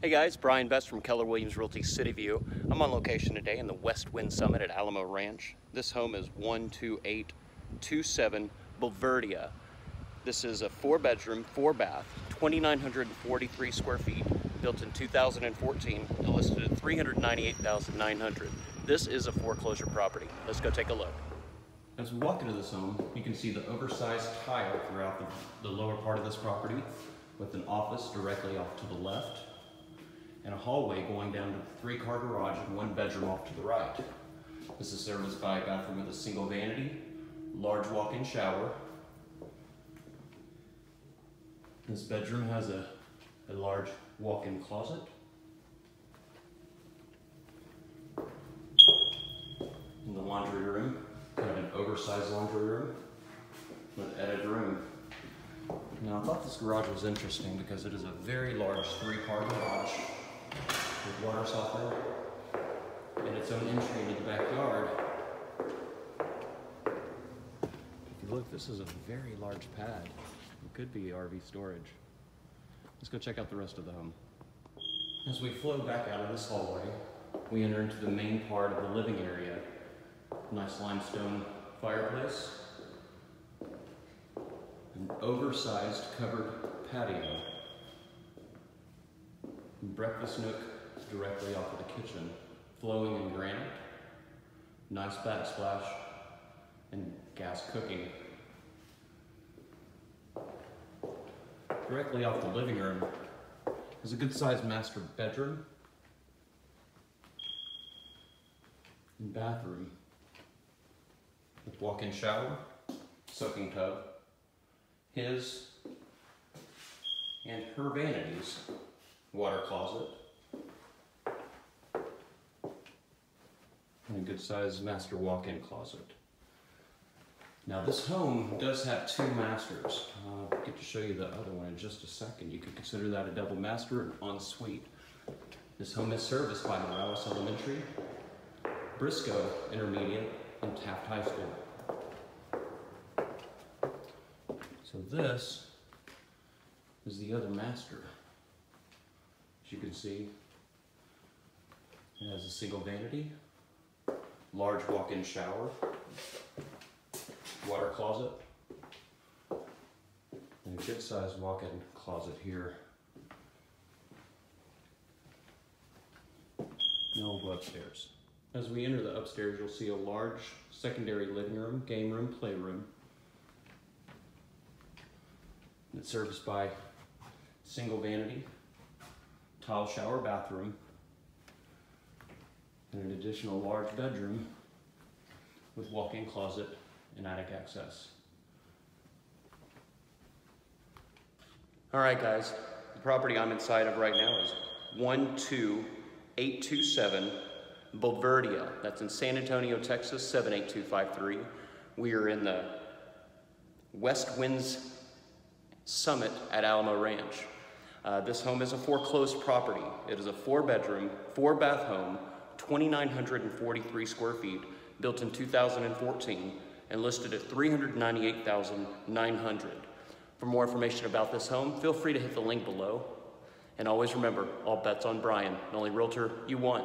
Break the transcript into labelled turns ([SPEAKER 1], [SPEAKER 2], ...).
[SPEAKER 1] Hey guys, Brian Betts from Keller Williams Realty City View. I'm on location today in the Westwind Summit at Alamo Ranch. This home is 12827 Bouvardia. This is a four bedroom, four bath, 2,943 square feet, built in 2014 and listed at 398,900. This is a foreclosure property. Let's go take a look. As we walk into this home, you can see the oversized tile throughout the, the lower part of this property with an office directly off to the left and a hallway going down to the three-car garage and one bedroom off to the right. This is serviced by a bathroom with a single vanity, large walk-in shower. This bedroom has a, a large walk-in closet. In the laundry room, kind of an oversized laundry room with added room. Now I thought this garage was interesting because it is a very large three-car garage with water softener and its own entry into the backyard. If you look, this is a very large pad. It could be RV storage. Let's go check out the rest of the home. As we flow back out of this hallway, we enter into the main part of the living area. Nice limestone fireplace, an oversized covered patio, breakfast nook directly off of the kitchen, flowing in granite, nice backsplash, and gas cooking. Directly off the living room is a good sized master bedroom and bathroom with walk-in shower, soaking tub, his and her vanities, water closet, and a good sized master walk-in closet. Now this home does have two masters. Uh, I'll get to show you the other one in just a second. You could consider that a double master and ensuite. This home is serviced by Morales Elementary, Briscoe Intermediate, and Taft High School. So this is the other master. As you can see, it has a single vanity, large walk-in shower, water closet, and a good sized walk-in closet here. Now we'll go upstairs. As we enter the upstairs, you'll see a large secondary living room, game room, playroom. It's serviced by single vanity, tile shower bathroom, and an additional large bedroom with walk-in closet and attic access. All right, guys, the property I'm inside of right now is 12827 Bouvardia. That's in San Antonio, Texas, 78253. We are in the West Winds Summit at Alamo Ranch. Uh, this home is a foreclosed property. It is a four bedroom, four bath home 2,943 square feet, built in 2014, and listed at 398,900. For more information about this home, feel free to hit the link below. And always remember, all bets on Brian, the only realtor you want.